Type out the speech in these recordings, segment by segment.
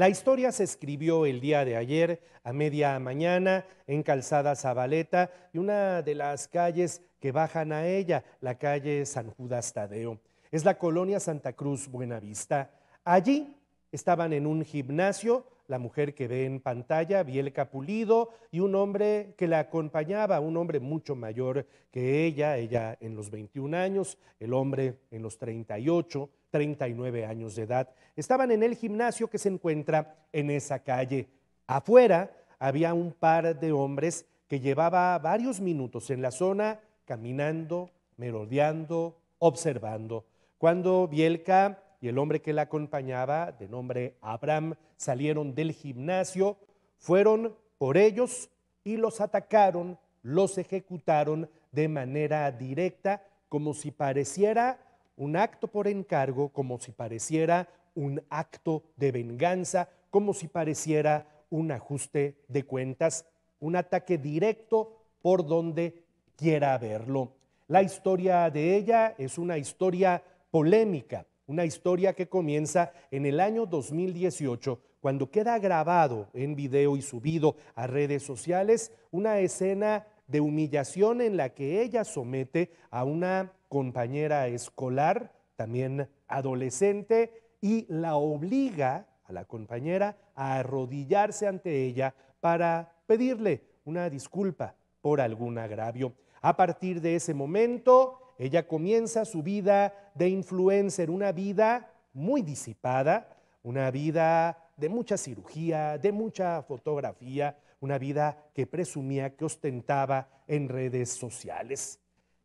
La historia se escribió el día de ayer a media mañana en Calzada Zabaleta y una de las calles que bajan a ella, la calle San Judas Tadeo. Es la colonia Santa Cruz Buenavista. Allí estaban en un gimnasio la mujer que ve en pantalla, Bielka Pulido, y un hombre que la acompañaba, un hombre mucho mayor que ella, ella en los 21 años, el hombre en los 38, 39 años de edad. Estaban en el gimnasio que se encuentra en esa calle. Afuera había un par de hombres que llevaba varios minutos en la zona caminando, merodeando, observando. Cuando Bielka y el hombre que la acompañaba, de nombre Abraham, salieron del gimnasio, fueron por ellos y los atacaron, los ejecutaron de manera directa, como si pareciera un acto por encargo, como si pareciera un acto de venganza, como si pareciera un ajuste de cuentas, un ataque directo por donde quiera verlo. La historia de ella es una historia polémica, una historia que comienza en el año 2018, cuando queda grabado en video y subido a redes sociales una escena de humillación en la que ella somete a una compañera escolar, también adolescente, y la obliga a la compañera a arrodillarse ante ella para pedirle una disculpa por algún agravio. A partir de ese momento, ella comienza su vida de influencer, una vida muy disipada, una vida de mucha cirugía, de mucha fotografía, una vida que presumía que ostentaba en redes sociales.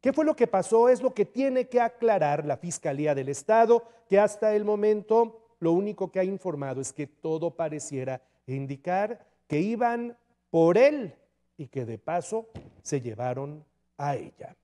¿Qué fue lo que pasó? Es lo que tiene que aclarar la Fiscalía del Estado, que hasta el momento lo único que ha informado es que todo pareciera indicar que iban por él y que de paso se llevaron a ella.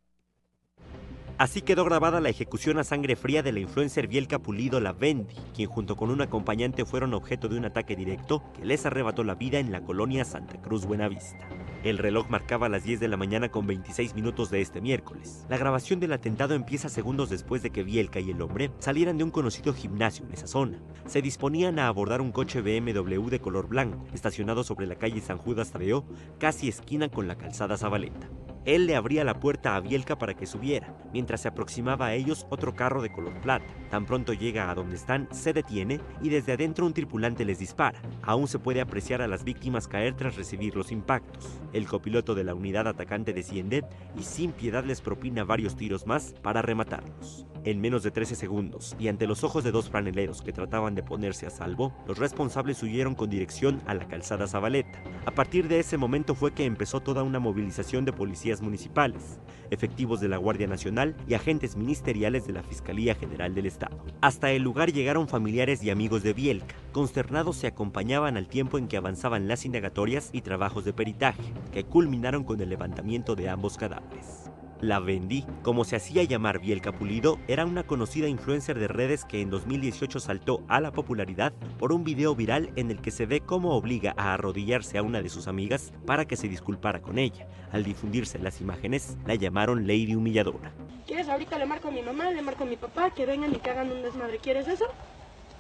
Así quedó grabada la ejecución a sangre fría de la influencer Bielka Pulido Lavendi, quien junto con un acompañante fueron objeto de un ataque directo que les arrebató la vida en la colonia Santa Cruz Buenavista. El reloj marcaba las 10 de la mañana con 26 minutos de este miércoles. La grabación del atentado empieza segundos después de que Bielka y el hombre salieran de un conocido gimnasio en esa zona. Se disponían a abordar un coche BMW de color blanco, estacionado sobre la calle San Judas Tadeo, casi esquina con la calzada Zabaleta. Él le abría la puerta a Bielka para que subiera. Mientras se aproximaba a ellos otro carro de color plata. Tan pronto llega a donde están, se detiene y desde adentro un tripulante les dispara. Aún se puede apreciar a las víctimas caer tras recibir los impactos. El copiloto de la unidad atacante desciende y sin piedad les propina varios tiros más para rematarlos. En menos de 13 segundos, y ante los ojos de dos franeleros que trataban de ponerse a salvo, los responsables huyeron con dirección a la calzada Zabaleta. A partir de ese momento fue que empezó toda una movilización de policías municipales, efectivos de la Guardia Nacional y agentes ministeriales de la Fiscalía General del Estado. Hasta el lugar llegaron familiares y amigos de Bielka. Consternados se acompañaban al tiempo en que avanzaban las indagatorias y trabajos de peritaje, que culminaron con el levantamiento de ambos cadáveres. La Vendí, como se hacía llamar Bielka Pulido, era una conocida influencer de redes que en 2018 saltó a la popularidad por un video viral en el que se ve cómo obliga a arrodillarse a una de sus amigas para que se disculpara con ella. Al difundirse las imágenes, la llamaron Lady Humilladora. ¿Quieres? Ahorita le marco a mi mamá, le marco a mi papá, que vengan y que hagan un desmadre. ¿Quieres eso?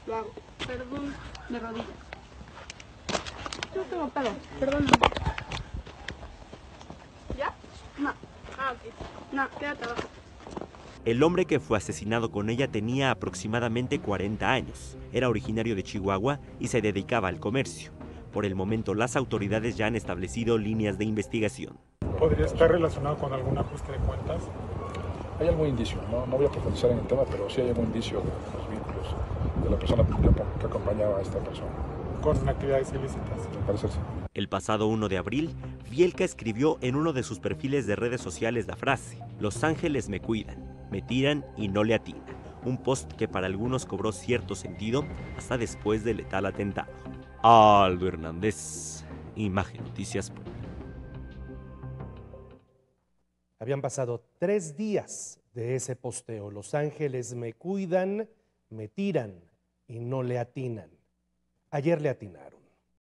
Lo hago. Perdón, de rodillas. Yo tengo pedo, perdón. ¿Ya? No. Ah, No, quédate abajo. El hombre que fue asesinado con ella tenía aproximadamente 40 años. Era originario de Chihuahua y se dedicaba al comercio. Por el momento, las autoridades ya han establecido líneas de investigación. ¿Podría estar relacionado con algún ajuste de cuentas? Hay algún indicio, no, no voy a profundizar en el tema, pero sí hay algún indicio de los vínculos de la persona que, que acompañaba a esta persona. ¿Con actividades ilícitas? Al parecer sí. El pasado 1 de abril, Bielka escribió en uno de sus perfiles de redes sociales la frase, Los ángeles me cuidan, me tiran y no le atinan. Un post que para algunos cobró cierto sentido hasta después del letal atentado. Aldo Hernández, Imagen Noticias. Habían pasado tres días de ese posteo. Los ángeles me cuidan, me tiran y no le atinan. Ayer le atinaron.